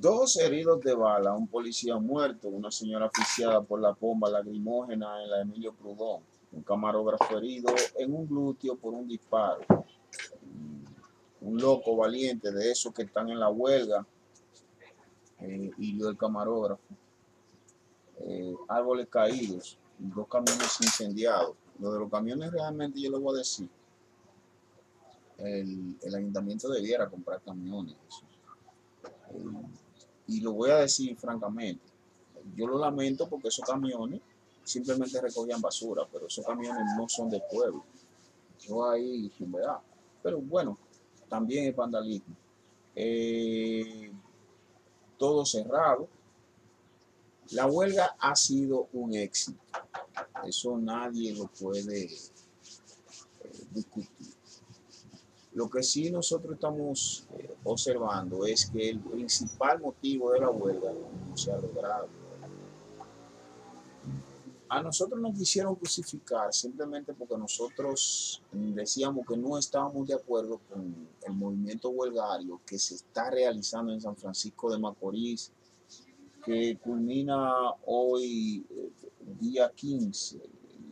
Dos heridos de bala, un policía muerto, una señora asfixiada por la bomba lacrimógena en la Emilio Prudón, un camarógrafo herido en un glúteo por un disparo, un loco valiente de esos que están en la huelga, eh, y el camarógrafo, eh, árboles caídos, dos camiones incendiados. Lo de los camiones realmente yo le voy a decir, el, el ayuntamiento debiera comprar camiones. Y lo voy a decir francamente, yo lo lamento porque esos camiones simplemente recogían basura, pero esos camiones no son de pueblo. Yo ahí, verdad. Pero bueno, también es vandalismo. Eh, todo cerrado. La huelga ha sido un éxito. Eso nadie lo puede eh, discutir. Lo que sí nosotros estamos eh, observando es que el principal motivo de la huelga no se ha logrado. A nosotros nos quisieron crucificar simplemente porque nosotros decíamos que no estábamos de acuerdo con el movimiento huelgario que se está realizando en San Francisco de Macorís, que culmina hoy, eh, día 15,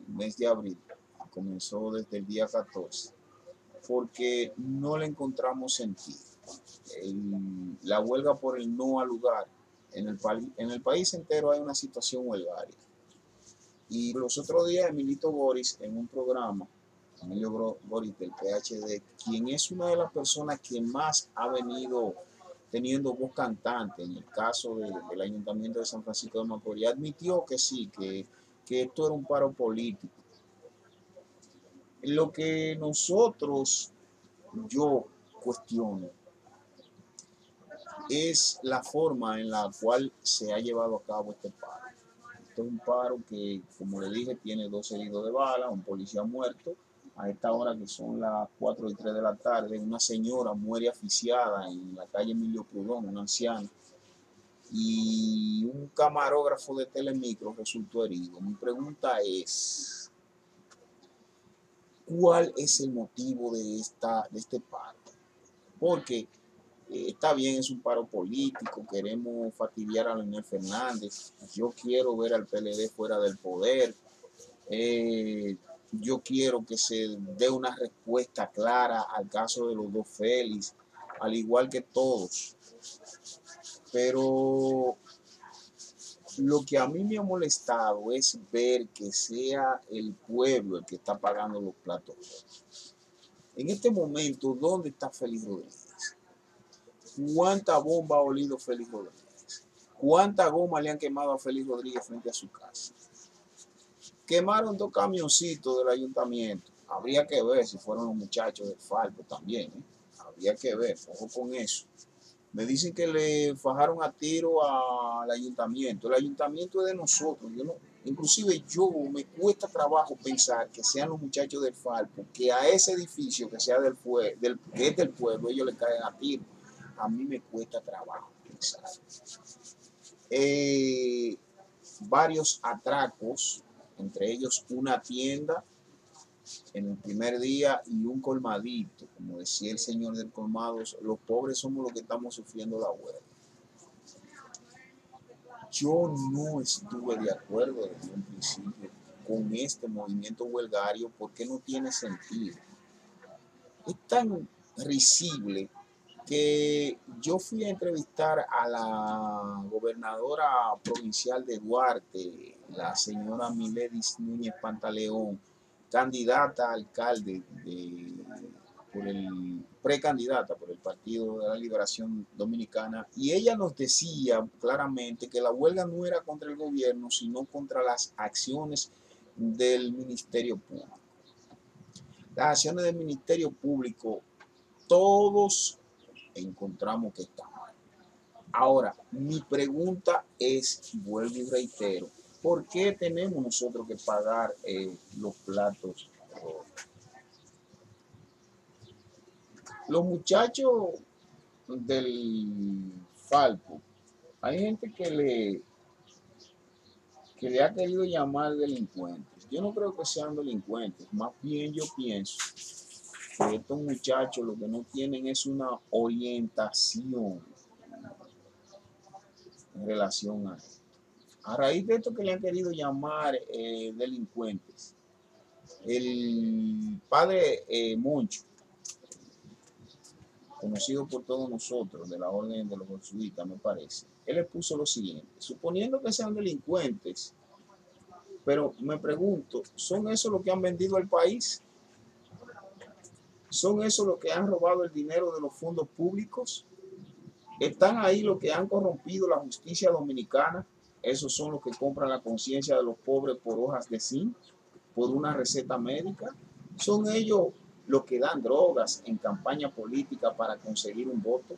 mes de abril, comenzó desde el día 14 porque no le encontramos sentido. la huelga por el no al lugar. En el, en el país entero hay una situación huelgaria. Y los otros días, Emilito Boris, en un programa, Emilio Boris del PhD, quien es una de las personas que más ha venido teniendo voz cantante en el caso del Ayuntamiento de San Francisco de Macorís, admitió que sí, que, que esto era un paro político lo que nosotros, yo cuestiono, es la forma en la cual se ha llevado a cabo este paro. Este es un paro que, como le dije, tiene dos heridos de bala, un policía muerto. A esta hora que son las 4 y 3 de la tarde, una señora muere asfixiada en la calle Emilio Prudón, una anciana. Y un camarógrafo de Telemicro resultó herido. Mi pregunta es, cuál es el motivo de, esta, de este paro. Porque eh, está bien, es un paro político, queremos fastidiar a Leonel Fernández, yo quiero ver al PLD fuera del poder, eh, yo quiero que se dé una respuesta clara al caso de los dos Félix, al igual que todos. Pero lo que a mí me ha molestado es ver que sea el pueblo el que está pagando los platos. En este momento, ¿dónde está Félix Rodríguez? ¿Cuánta bomba ha olido Félix Rodríguez? ¿Cuánta goma le han quemado a Félix Rodríguez frente a su casa? Quemaron dos camioncitos del ayuntamiento. Habría que ver si fueron los muchachos del Falco también. ¿eh? Habría que ver, ojo con eso. Me dicen que le fajaron a tiro al ayuntamiento. El ayuntamiento es de nosotros. Yo no, inclusive yo me cuesta trabajo pensar que sean los muchachos del Falpo, que a ese edificio que sea del, del que es del pueblo, ellos le caen a tiro. A mí me cuesta trabajo pensar. Eh, varios atracos, entre ellos una tienda en el primer día y un colmadito, como decía el señor del colmado, los pobres somos los que estamos sufriendo la huelga. Yo no estuve de acuerdo desde un principio con este movimiento huelgario porque no tiene sentido. Es tan risible que yo fui a entrevistar a la gobernadora provincial de Duarte, la señora Miledis Núñez Pantaleón, candidata a alcalde por el precandidata por el Partido de la Liberación Dominicana y ella nos decía claramente que la huelga no era contra el gobierno sino contra las acciones del Ministerio Público. Las acciones del Ministerio Público todos encontramos que están mal. Ahora, mi pregunta es, vuelvo y reitero, ¿Por qué tenemos nosotros que pagar eh, los platos? Los muchachos del Falco, hay gente que le, que le ha querido llamar delincuentes. Yo no creo que sean delincuentes, más bien yo pienso que estos muchachos lo que no tienen es una orientación en relación a esto. A raíz de esto que le han querido llamar eh, delincuentes, el padre eh, Moncho, conocido por todos nosotros, de la orden de los jesuitas, me parece, él le puso lo siguiente, suponiendo que sean delincuentes, pero me pregunto, ¿son esos los que han vendido el país? ¿Son esos los que han robado el dinero de los fondos públicos? ¿Están ahí los que han corrompido la justicia dominicana? Esos son los que compran la conciencia de los pobres por hojas de zinc, por una receta médica. Son ellos los que dan drogas en campaña política para conseguir un voto.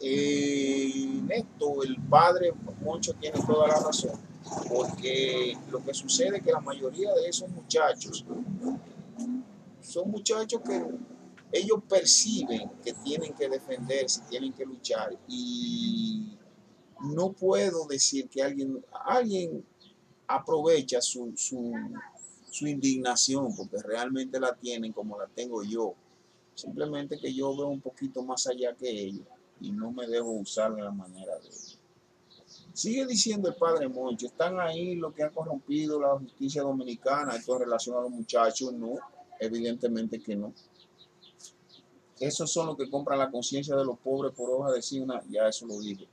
Eh, en esto el padre Moncho tiene toda la razón, porque lo que sucede es que la mayoría de esos muchachos son muchachos que ellos perciben que tienen que defenderse, tienen que luchar y no puedo decir que alguien, alguien aprovecha su, su, su indignación, porque realmente la tienen como la tengo yo. Simplemente que yo veo un poquito más allá que ellos y no me dejo usar de la manera de ellos. Sigue diciendo el padre Moncho, están ahí los que han corrompido la justicia dominicana, esto en relación a los muchachos, no, evidentemente que no. Esos son los que compran la conciencia de los pobres por hoja de signa, ya eso lo dije.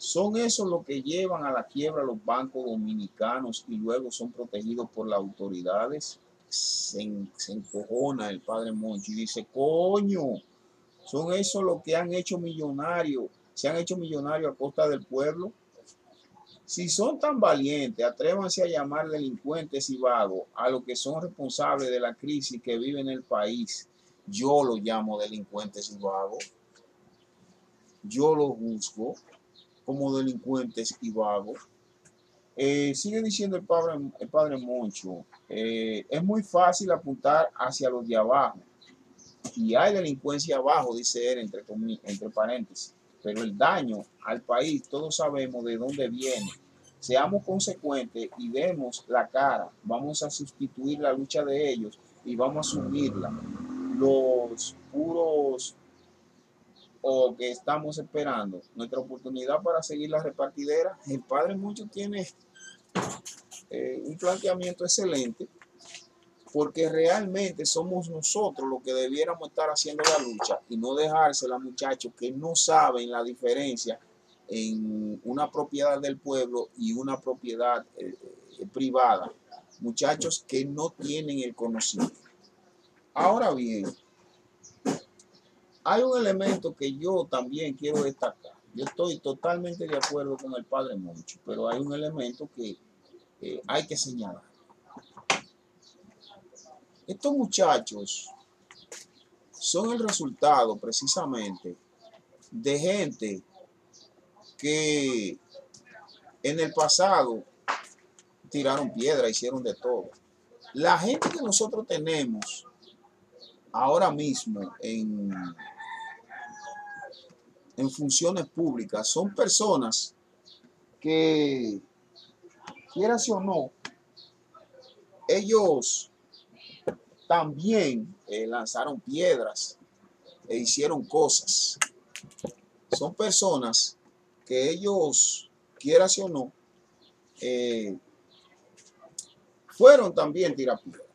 Son esos los que llevan a la quiebra los bancos dominicanos y luego son protegidos por las autoridades. Se, encojona el padre Monchi y dice, coño, son esos los que han hecho millonarios, se han hecho millonarios a costa del pueblo. Si son tan valientes, atrévanse a llamar delincuentes y vagos a los que son responsables de la crisis que vive en el país. Yo los llamo delincuentes y vagos. Yo los juzgo como delincuentes y vagos. Eh, sigue diciendo el padre, el padre Moncho, eh, es muy fácil apuntar hacia los de abajo. Y hay delincuencia abajo, dice él entre, entre paréntesis. Pero el daño al país, todos sabemos de dónde viene. Seamos consecuentes y demos la cara. Vamos a sustituir la lucha de ellos y vamos a subirla. Los puros o que estamos esperando nuestra oportunidad para seguir la repartidera. El Padre Mucho tiene eh, un planteamiento excelente porque realmente somos nosotros los que debiéramos estar haciendo la lucha y no dejársela muchachos que no saben la diferencia en una propiedad del pueblo y una propiedad eh, eh, privada. Muchachos que no tienen el conocimiento. Ahora bien, hay un elemento que yo también quiero destacar. Yo estoy totalmente de acuerdo con el padre Moncho, pero hay un elemento que eh, hay que señalar. Estos muchachos son el resultado precisamente de gente que en el pasado tiraron piedra, hicieron de todo. La gente que nosotros tenemos ahora mismo en, en funciones públicas son personas que, quieras o no, ellos también eh, lanzaron piedras e hicieron cosas. Son personas que ellos, quieras o no, eh, fueron también tirapiedras.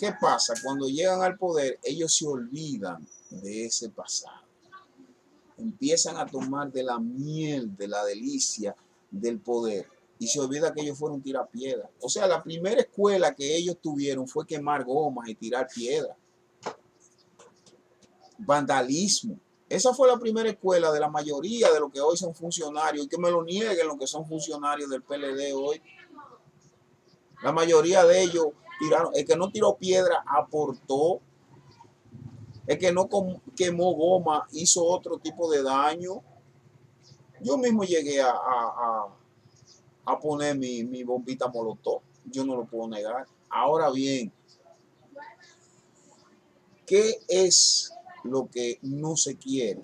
¿Qué pasa? Cuando llegan al poder, ellos se olvidan de ese pasado. Empiezan a tomar de la miel, de la delicia del poder. Y se olvida que ellos fueron tirar piedra. O sea, la primera escuela que ellos tuvieron fue quemar gomas y tirar piedra. Vandalismo. Esa fue la primera escuela de la mayoría de los que hoy son funcionarios. Y que me lo nieguen los que son funcionarios del PLD hoy. La mayoría de ellos el que no tiró piedra aportó. El que no quemó goma hizo otro tipo de daño. Yo mismo llegué a, a, poner mi, mi bombita molotov. Yo no lo puedo negar. Ahora bien, ¿qué es lo que no se quiere?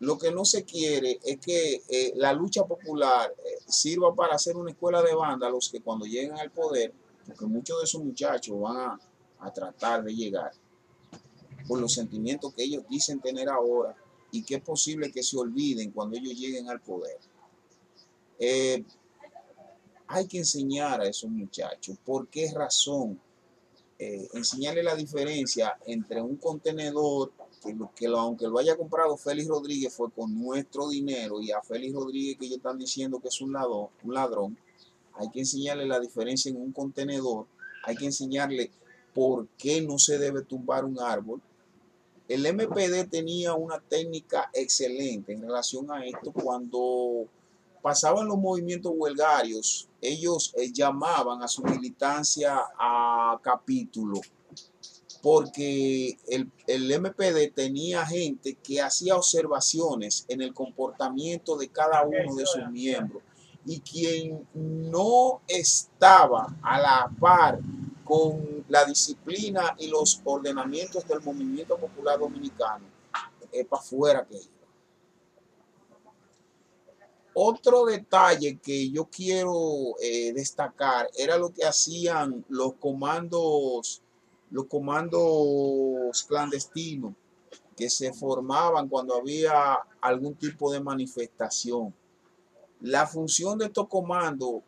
Lo que no se quiere es que eh, la lucha popular eh, sirva para hacer una escuela de los que cuando lleguen al poder porque muchos de esos muchachos van a, tratar de llegar por los sentimientos que ellos dicen tener ahora y que es posible que se olviden cuando ellos lleguen al poder. Eh, hay que enseñar a esos muchachos por qué razón eh, la diferencia entre un contenedor que, que aunque lo haya comprado Félix Rodríguez fue con nuestro dinero y a Félix Rodríguez que ellos están diciendo que es un un ladrón, hay que enseñarle la diferencia en un contenedor, hay que enseñarle por qué no se debe tumbar un árbol. El MPD tenía una técnica excelente en relación a esto cuando pasaban los movimientos huelgarios, ellos eh, llamaban a su militancia a capítulo, porque el, el, MPD tenía gente que hacía observaciones en el comportamiento de cada uno de sus miembros y quien no estaba a la par con la disciplina y los ordenamientos del movimiento popular dominicano, es para afuera que iba. Otro detalle que yo quiero eh, destacar era lo que hacían los comandos, los comandos clandestinos que se formaban cuando había algún tipo de manifestación. La función de estos comandos,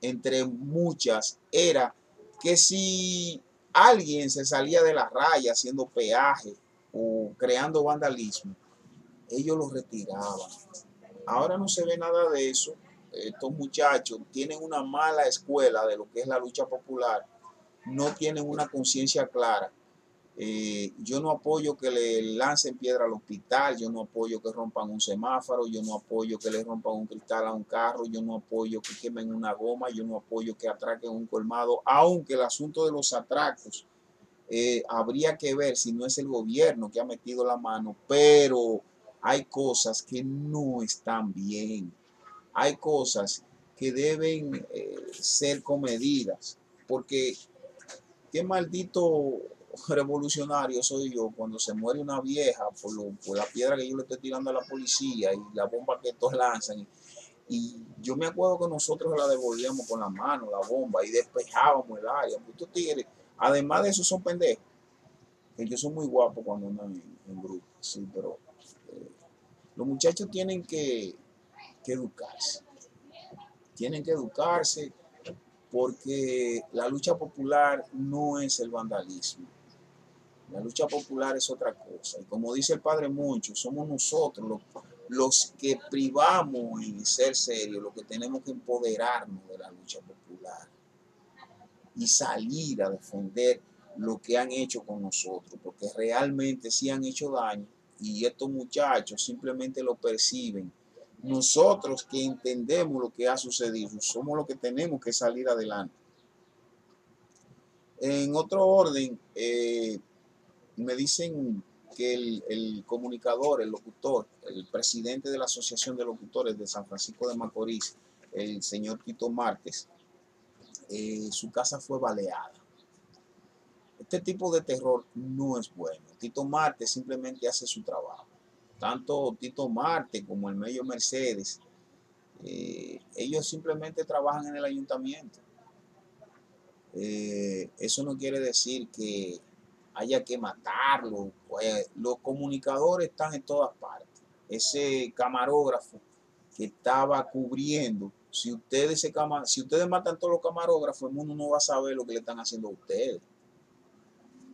entre muchas, era que si alguien se salía de la raya haciendo peaje o creando vandalismo, ellos lo retiraban Ahora no se ve nada de eso. Estos muchachos tienen una mala escuela de lo que es la lucha popular. No tienen una conciencia clara. Eh, yo no apoyo que le lancen piedra al hospital, yo no apoyo que rompan un semáforo, yo no apoyo que le rompan un cristal a un carro, yo no apoyo que quemen una goma, yo no apoyo que atraquen un colmado, aunque el asunto de los atracos eh, habría que ver si no es el gobierno que ha metido la mano, pero hay cosas que no están bien. Hay cosas que deben eh, ser comedidas. Porque qué maldito revolucionario soy yo cuando se muere una vieja por, por la piedra que yo le estoy tirando a la policía y la bomba que estos lanzan. Y yo me acuerdo que nosotros la devolvíamos con la mano, la bomba, y despejábamos el área. Estos tigres, además de eso, son pendejos. Ellos son muy guapos cuando andan en, en grupo, sí, pero los muchachos tienen que, educarse. Tienen que educarse porque la lucha popular no es el vandalismo. La lucha popular es otra cosa. Y como dice el Padre Moncho, somos nosotros los, los que privamos en ser serios, los que tenemos que empoderarnos de la lucha popular y salir a defender lo que han hecho con nosotros, porque realmente sí han hecho daño y estos muchachos simplemente lo perciben. Nosotros que entendemos lo que ha sucedido, somos los que tenemos que salir adelante. En otro orden, eh, me dicen que el, comunicador, el locutor, el presidente de la Asociación de Locutores de San Francisco de Macorís, el señor Tito Márquez, eh, su casa fue baleada. Este tipo de terror no es bueno. Tito Marte simplemente hace su trabajo. Tanto Tito Marte como el medio Mercedes, eh, ellos simplemente trabajan en el ayuntamiento. Eh, eso no quiere decir que haya que matarlo. Pues, los comunicadores están en todas partes. Ese camarógrafo que estaba cubriendo, si ustedes, se si ustedes matan todos los camarógrafos, el mundo no va a saber lo que le están haciendo a ustedes.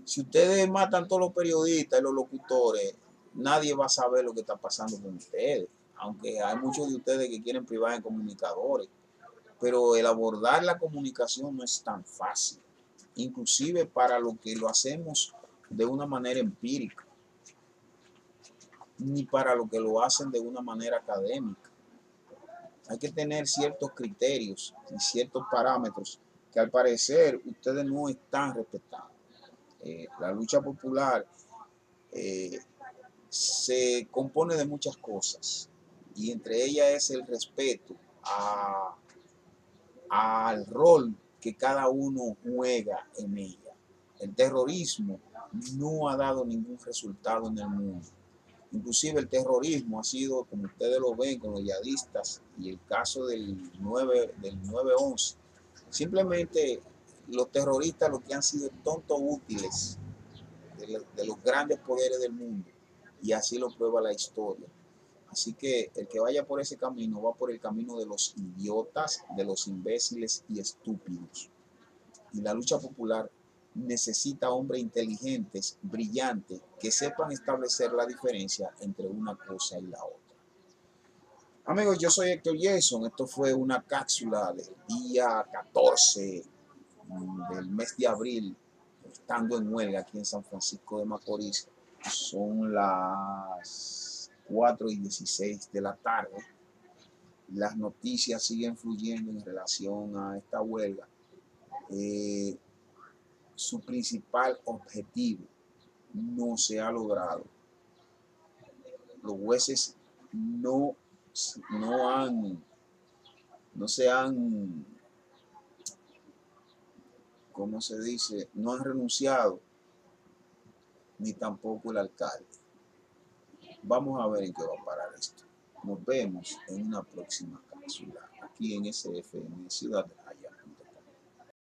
Si ustedes matan todos los periodistas y los locutores, nadie va a saber lo que está pasando con ustedes. Aunque hay muchos de ustedes que quieren privar en comunicadores. Pero el abordar la comunicación no es tan fácil. Inclusive para lo que lo hacemos de una manera empírica. Ni para lo que lo hacen de una manera académica. Hay que tener ciertos criterios y ciertos parámetros que al parecer ustedes no están respetando. Eh, la lucha popular eh, se compone de muchas cosas y entre ellas es el respeto al rol que cada uno juega en ella. El terrorismo no ha dado ningún resultado en el mundo. Inclusive el terrorismo ha sido, como ustedes lo ven con los yadistas y el caso del 9 del 9-11, simplemente los terroristas lo que han sido tontos útiles de, los grandes poderes del mundo Y así lo prueba la historia. Así que el que vaya por ese camino va por el camino de los idiotas, de los imbéciles y estúpidos. Y la lucha popular necesita hombres inteligentes, brillantes, que sepan establecer la diferencia entre una cosa y la otra. Amigos, yo soy Héctor Jason. Esto fue una cápsula del día 14 del mes de abril, estando en huelga aquí en San Francisco de Macorís. Son las 4 y 16 de la tarde. Las noticias siguen fluyendo en relación a esta huelga. Eh, su principal objetivo no se ha logrado. Los jueces no, no han, no se han, ¿cómo se dice? No han renunciado, ni tampoco el alcalde. Vamos a ver en qué va a parar esto. Nos vemos en una próxima cápsula aquí en SFM Ciudad.